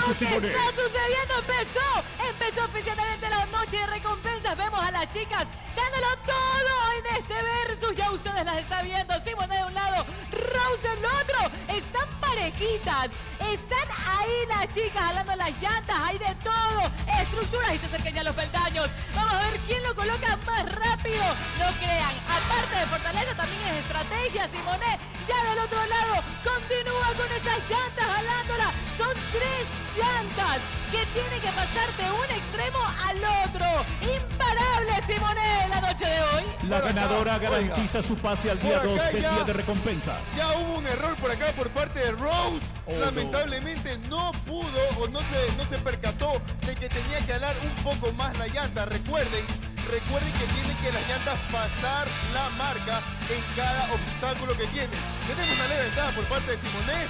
versus ¿Qué Simone. está sucediendo? Empezó, empezó oficialmente la noche de recompensas. Vemos a las chicas dándolo todo en este versus. Ya ustedes las están viendo. Simone de un lado, Rose del otro. Están parejitas. Están ahí las chicas jalando las llantas. Hay de todo. Estructuras y se acercan ya los peldaños. Vamos a ver quién lo coloca más rápido. No crean. Aparte de fortaleza, también es estrategia. Simone ya del otro lado continúa con esas llantas jalándola. Son tres llantas que tiene que pasar de un extremo al otro. Imparable Simone la noche de hoy. La acá, ganadora oiga. garantiza su pase al día Por 2 acá del ya- día de recompensas. Ya hubo un error por acá por parte de Rose. Oh, Lamentablemente no pudo o no se, no se percató de que tenía que alar un poco más la llanta. Recuerden, recuerden que tienen que las llantas pasar la marca en cada obstáculo que tienen. Tenemos una leve ventaja por parte de Simonet,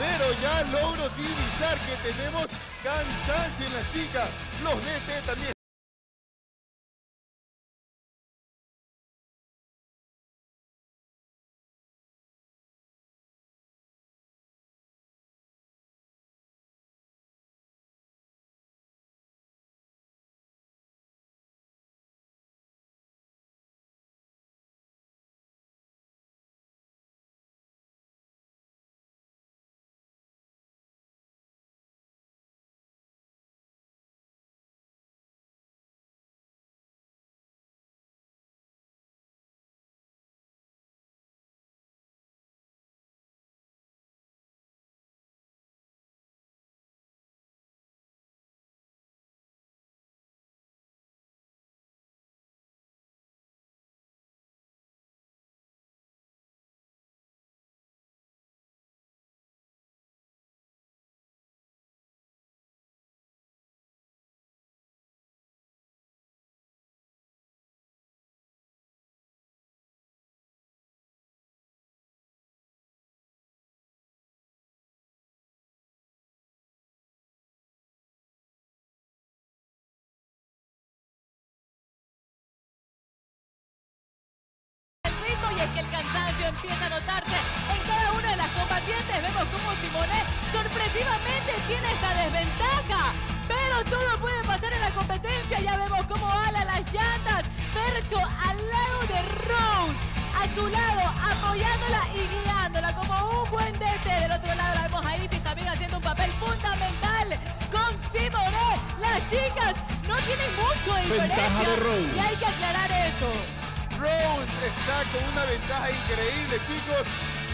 pero ya logro divisar que tenemos cansancio en las chicas. Los DT también. Es que el cansancio empieza a notarse en cada una de las combatientes. Vemos cómo Simone sorpresivamente tiene esta desventaja. Pero todo puede pasar en la competencia. Ya vemos cómo ala las llantas. Percho al lado de Rose. A su lado, apoyándola y guiándola como un buen DT. Del otro lado la vemos a Isis también haciendo un papel fundamental con Simone. Las chicas no tienen mucho de diferencia. de. Y hay que aclarar eso. Rose está con una ventaja increíble, chicos.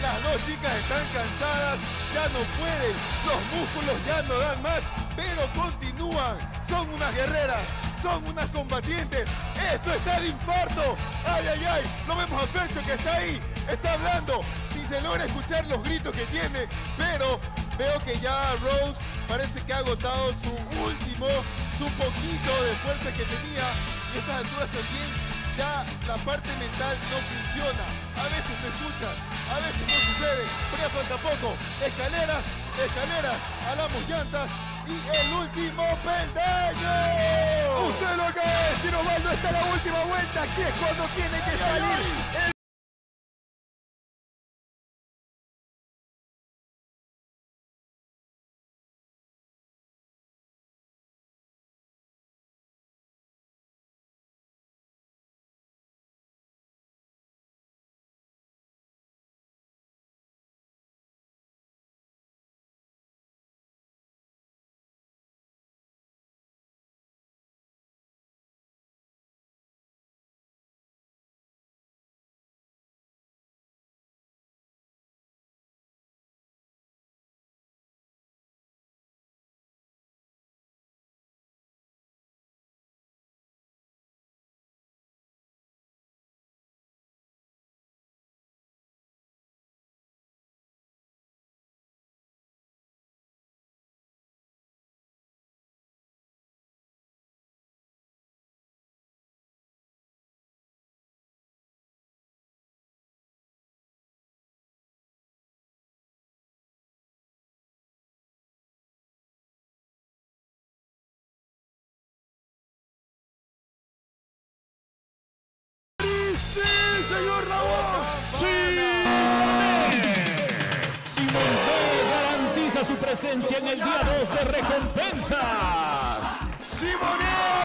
Las dos chicas están cansadas, ya no pueden, los músculos ya no dan más, pero continúan. Son unas guerreras, son unas combatientes. Esto está de infarto. Ay, ay, ay. Lo vemos a Percho que está ahí, está hablando. Si se logra escuchar los gritos que tiene, pero veo que ya Rose parece que ha agotado su último, su poquito de fuerza que tenía. Y estas alturas también ya la parte mental no funciona. A veces no escuchan, a veces no sucede, pero falta poco. Escaleras, escaleras, alamos llantas y el último peldaño. Usted lo de decir, Osvaldo, está la última vuelta. Aquí es cuando tiene que salir. Señor Ramos. Simone garantiza su presencia en el día 2 de recompensa.